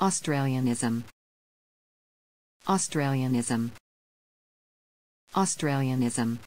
Australianism. Australianism. Australianism.